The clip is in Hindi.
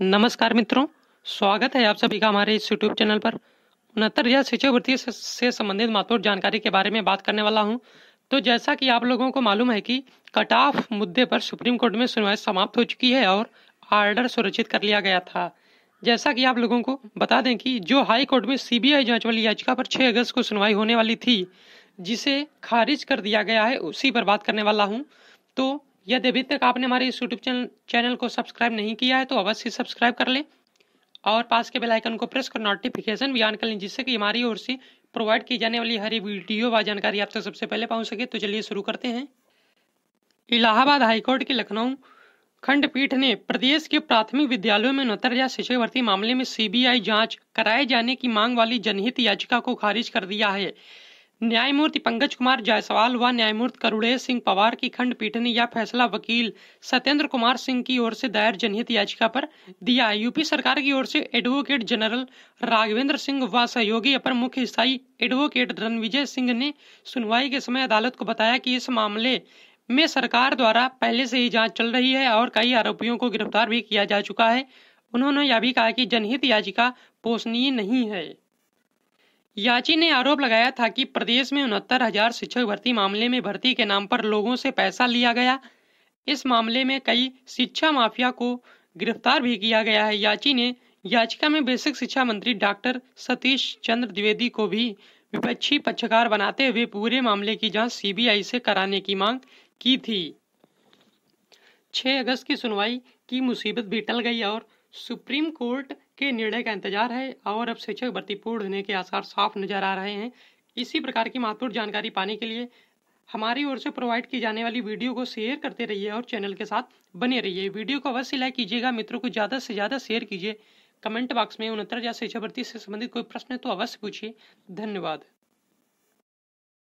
नमस्कार मित्रों, स्वागत है आप सभी का हमारे इस यूट्यूब चैनल पर। उनहत्तर हज़ार शिक्षावृत्ति से संबंधित महत्वपूर्ण जानकारी के बारे में बात करने वाला हूँ। तो जैसा कि आप लोगों को मालूम है कि कट ऑफ़ मुद्दे पर सुप्रीम कोर्ट में सुनवाई समाप्त हो चुकी है और आर्डर सुरक्षित कर लिया गया था। जैसा कि आप लोगों को बता दें कि जो हाई कोर्ट में सीबीआई जाँच वाली याचिका पर 6 अगस्त को सुनवाई होने वाली थी, जिसे खारिज कर दिया गया है, उसी पर बात करने वाला हूँ। तो यदि अभी तक आपने हमारे इस यूट्यूब चैनल चैनल को सब्सक्राइब नहीं किया है तो अवश्य सब्सक्राइब कर लें। और पास के बेल आइकन को प्रेस कर नोटिफिकेशन भी ऑन कर लें, जिससे कि हमारी ओर से प्रोवाइड की जाने वाली हरी वीडियो व जानकारी आपसे सबसे पहले पहुँच सके। तो चलिए शुरू करते हैं। इलाहाबाद हाईकोर्ट की लखनऊ खंडपीठ ने प्रदेश के प्राथमिक विद्यालयों में उनहत्तर हज़ार शिक्षक भर्ती मामले में सीबीआई जाँच कराए जाने की मांग वाली जनहित याचिका को खारिज कर दिया है। न्यायमूर्ति पंकज कुमार जायसवाल व न्यायमूर्ति करुणेश सिंह पवार की खंडपीठ ने यह फैसला वकील सत्येंद्र कुमार सिंह की ओर से दायर जनहित याचिका पर दिया यूपी सरकार की ओर से एडवोकेट जनरल राघवेंद्र सिंह व सहयोगी अपर मुख्य स्थायी एडवोकेट रणविजय सिंह ने सुनवाई के समय अदालत को बताया कि इस मामले में सरकार द्वारा पहले से ही जाँच चल रही है और कई आरोपियों को गिरफ़्तार भी किया जा चुका है। उन्होंने यह भी कहा कि जनहित याचिका पोषणीय नहीं है। याची ने आरोप लगाया था कि प्रदेश में उनहत्तर हज़ार शिक्षक भर्ती मामले में भर्ती के नाम पर लोगों से पैसा लिया गया। इस मामले में कई शिक्षा माफिया को गिरफ़्तार भी किया गया है। याची ने याचिका में बेसिक शिक्षा मंत्री डॉक्टर सतीश चंद्र द्विवेदी को भी विपक्षी पक्षकार बनाते हुए पूरे मामले की जाँच सीबीआई से कराने की मांग की थी। 6 अगस्त की सुनवाई की मुसीबत भी टल गई और सुप्रीम कोर्ट के निर्णय का इंतज़ार है और अब शिक्षक भर्ती पूर्ण होने के आसार साफ़ नज़र आ रहे हैं। इसी प्रकार की महत्वपूर्ण जानकारी पाने के लिए हमारी ओर से प्रोवाइड की जाने वाली वीडियो को शेयर करते रहिए और चैनल के साथ बने रहिए। वीडियो को अवश्य लाइक कीजिएगा। मित्रों को ज़्यादा से ज़्यादा शेयर कीजिए। कमेंट बॉक्स में उनहत्तर हज़ार शिक्षा भर्ती से संबंधित कोई प्रश्न है तो अवश्य पूछिए। धन्यवाद।